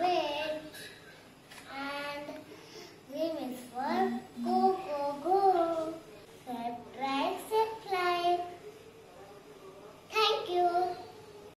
Wait.